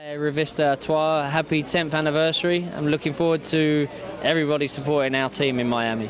Revista Artois, happy 10th anniversary. I'm looking forward to everybody supporting our team in Miami.